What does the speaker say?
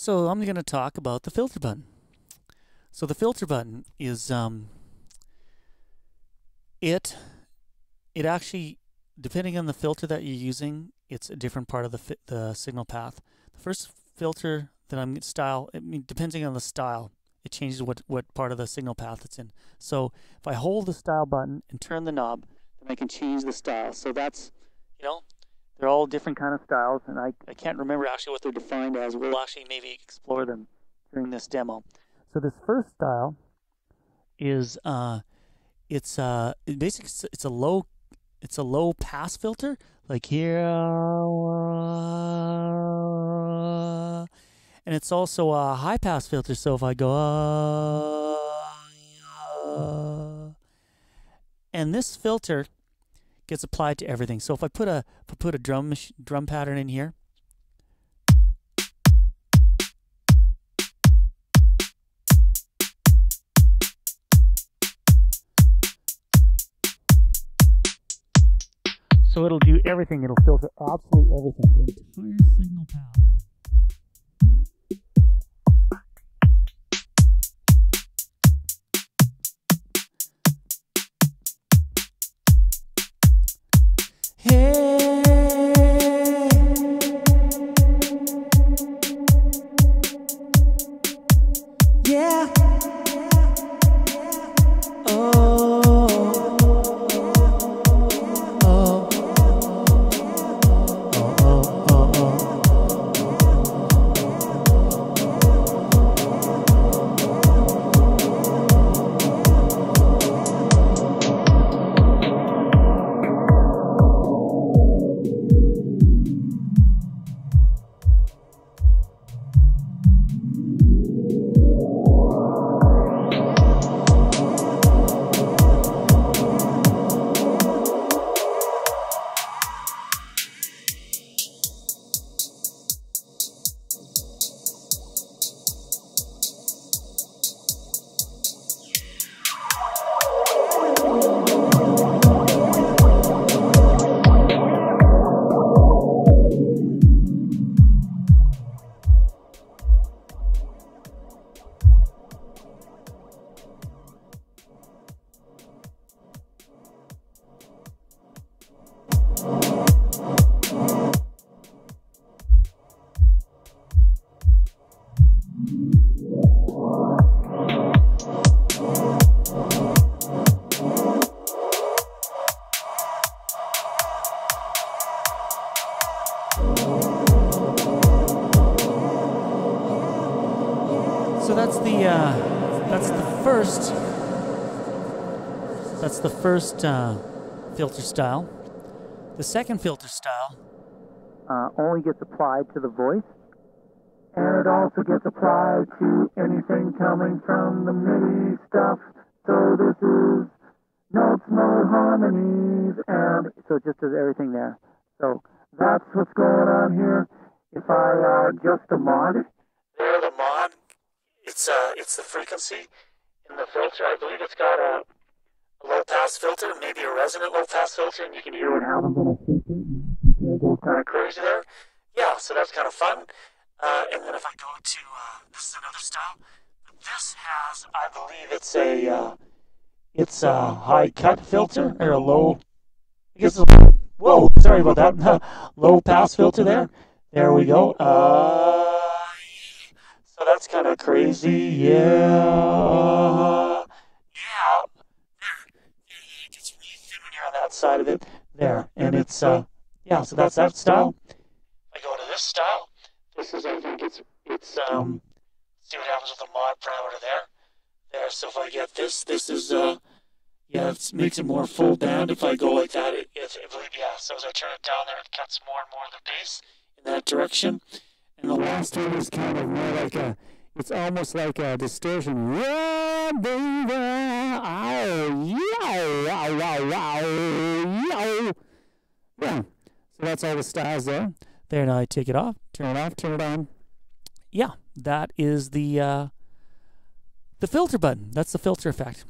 So I'm going to talk about the filter button. So the filter button is um, it it actually depending on the filter that you're using, it's a different part of the the signal path. The first filter that I'm style, I mean, depending on the style, it changes what what part of the signal path it's in. So if I hold the style button and turn the knob, then I can change the style. So that's you know they're all different kind of styles, and I, I can't remember actually what they're defined as. We'll actually maybe explore them during this demo. So this first style is uh, it's uh, basically it's a low it's a low pass filter like here, and it's also a high pass filter. So if I go uh, and this filter gets applied to everything. So if I put a if I put a drum drum pattern in here, So it'll do everything. It'll filter absolutely everything. Entire signal path. So that's the uh, that's the first that's the first uh, filter style. The second filter style uh, only gets applied to the voice, and it also gets applied to anything coming from the MIDI stuff. So this is notes, mode, harmonies, and so it just does everything there. So that's what's going on here. If I uh, adjust the mod, there the mod, it's uh, it's the frequency in the filter. I believe it's got a, a low pass filter, maybe a resonant low pass filter, and you can hear it happens in a crazy there. Yeah, so that's kind of fun. Uh, and then if I go to uh, this is another style. This has, I believe, it's a uh, it's a high cut filter or a low. I guess. A, whoa, sorry about that. low pass filter there. There we go. Uh, so that's kind of crazy. Yeah. Yeah. There. It gets really thin when you're on that side of it. There. And it's, uh, yeah, so that's that style. I go to this style. This is, I think it's, it's, um, see what happens with the mod parameter there. There. So if I get this, this is, uh, yeah, it makes it more full band. If I go like that, it, it, it yeah. So as I turn it down there, it cuts more and more of the bass in that direction. And the last one is kind of more like a, it's almost like a distortion. Yeah, baby, wow, wow, wow. Yeah, so that's all the styles there. There, now I take it off, turn it off, turn it on. Yeah, that is the, uh, the filter button. That's the filter effect.